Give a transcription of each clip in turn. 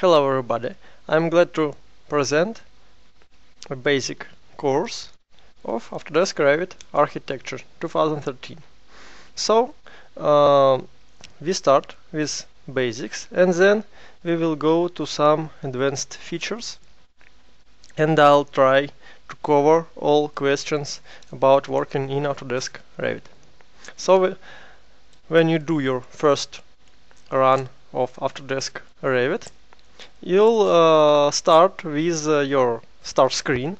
Hello everybody, I'm glad to present a basic course of Autodesk Revit Architecture 2013. So, uh, we start with basics and then we will go to some advanced features and I'll try to cover all questions about working in Autodesk Revit. So, when you do your first run of Autodesk Revit, you'll uh, start with uh, your start screen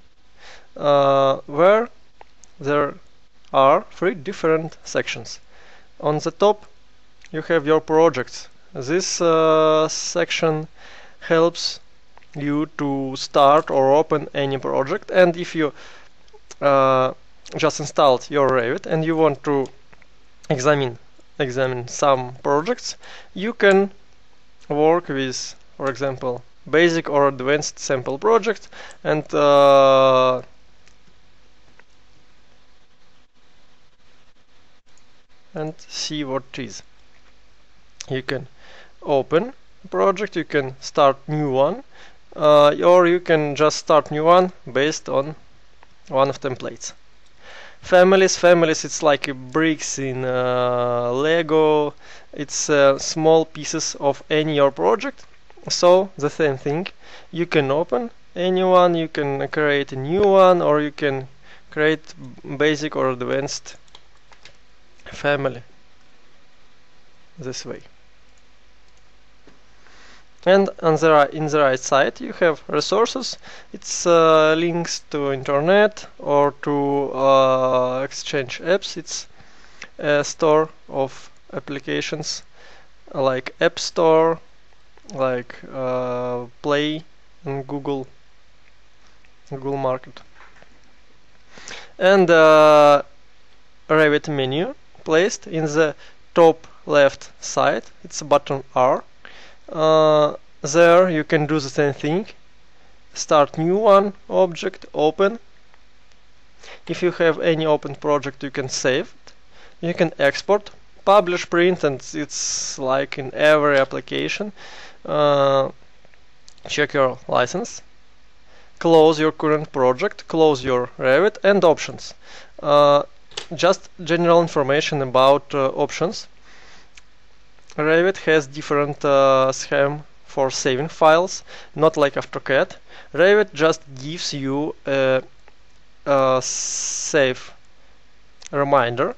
uh, where there are three different sections. On the top you have your projects. This uh, section helps you to start or open any project and if you uh, just installed your Revit and you want to examine examine some projects you can work with for example basic or advanced sample project and uh, and see what it is. You can open project you can start new one uh, or you can just start new one based on one of templates. Families families it's like bricks in uh, lego. It's uh, small pieces of any your project so the same thing. You can open any one you can create a new one or you can create basic or advanced family this way. And on the right, in the right side you have resources. It's uh, links to internet or to uh, exchange apps. It's a store of applications like app store like uh, play and google google market. And uh, revit menu placed in the top left side. It's button r. Uh, there you can do the same thing. Start new one object open. If you have any open project you can save it. You can export publish print and it's like in every application uh, check your license close your current project close your Revit and options uh, just general information about uh, options Revit has different uh, scheme for saving files, not like AutoCAD. Revit just gives you a, a save reminder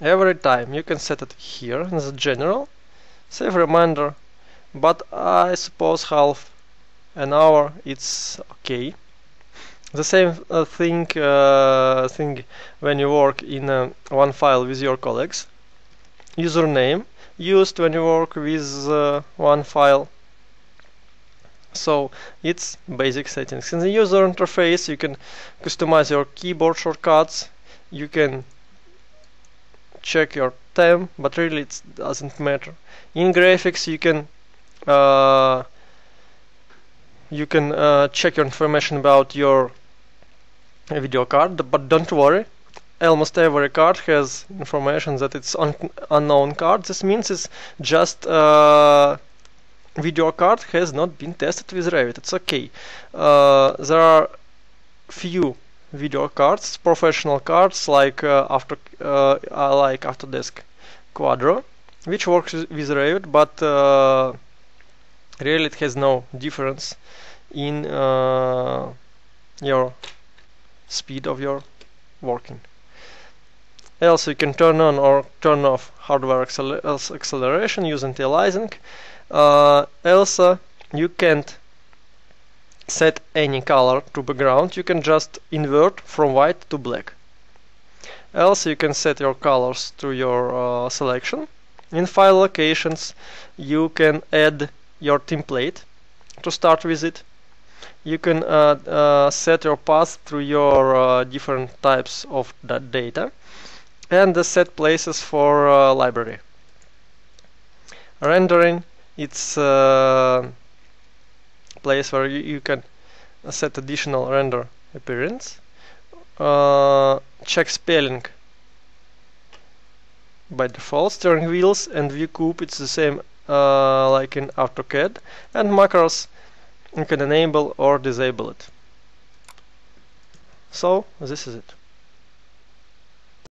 every time. You can set it here in the general save reminder, but I suppose half an hour it's okay. The same uh, thing uh, thing when you work in uh, one file with your colleagues username used when you work with uh, one file so it's basic settings in the user interface you can customize your keyboard shortcuts you can check your time but really it doesn't matter in graphics you can uh, you can uh, check your information about your video card but don't worry almost every card has information that it's un unknown card. This means it's just uh, video card has not been tested with Revit. It's okay. Uh, there are few video cards, professional cards like uh, after uh, like Autodesk Quadro, which works with Revit, but uh, really it has no difference in uh, your speed of your working. Else you can turn on or turn off hardware acceler acceleration using aliasing. Uh, else you can't set any color to background, you can just invert from white to black. Else you can set your colors to your uh, selection. In file locations you can add your template to start with it. You can uh, uh, set your path to your uh, different types of data and the set places for uh, library. Rendering it's uh, place where you, you, can set additional render appearance. Uh, check spelling by default. Steering wheels and view cube it's the same uh, like in AutoCAD and macros you can enable or disable it so this is it